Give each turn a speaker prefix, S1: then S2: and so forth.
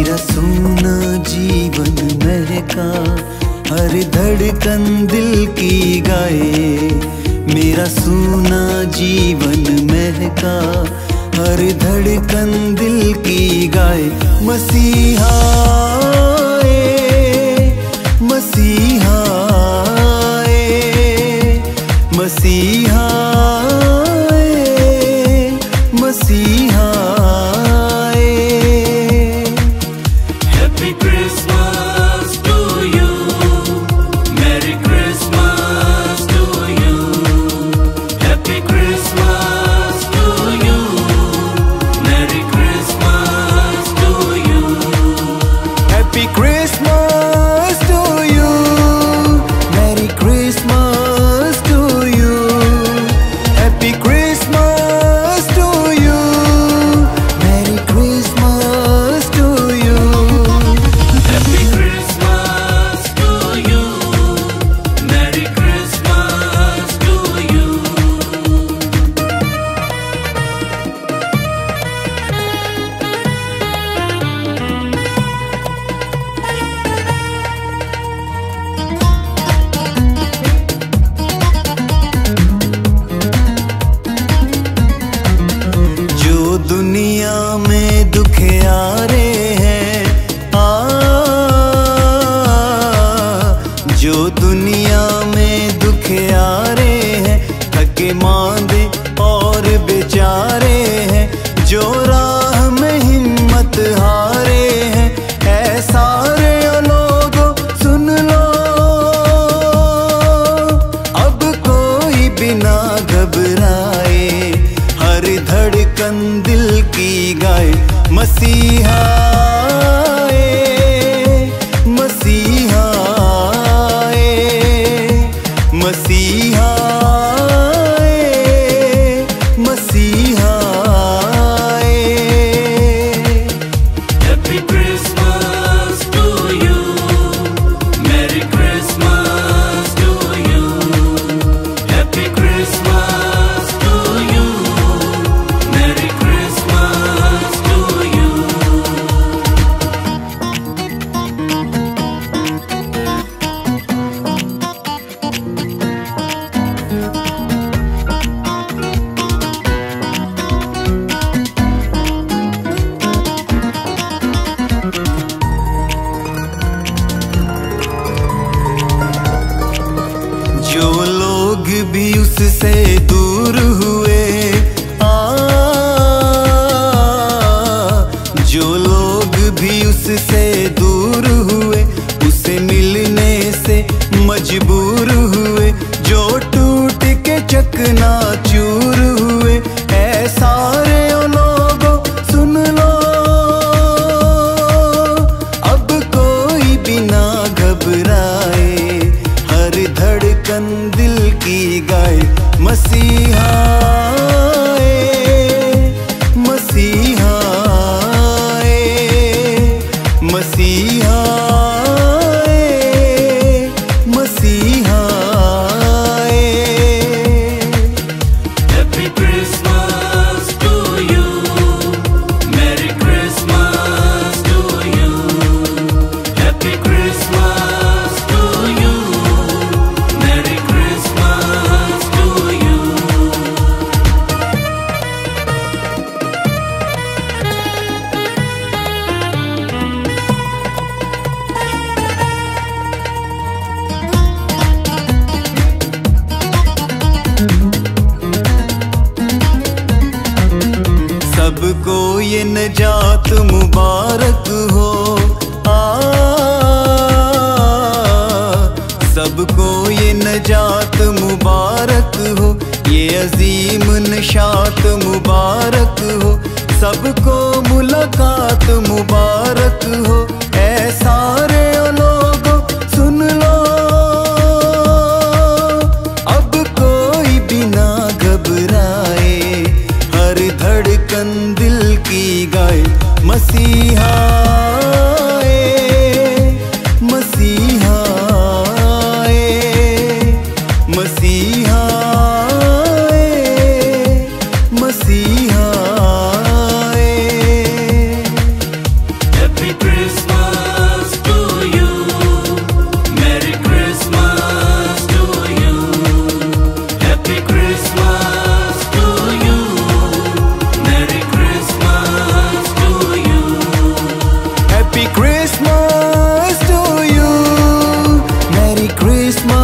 S1: मेरा सोना जीवन महका, हर धड़कन दिल की गाए। मेरा सोना जीवन महका, हर धड़कन दिल की गाए। मसीहा मसीहा। we. प्यारे हैं। आ जो दुनिया में दुखियारे हैं थके मांदे और बेचारे हैं जो मसीहा मसीहा मसीहा भी उससे दूर हुए। आ, जो लोग भी उससे दूर हुए। ये नजात मुबारक हो। आ सबको ये नजात मुबारक हो। ये अजीम नशात मुबारक हो। सबको मुलाकात मुबारक हो। ऐ सारे Christmas.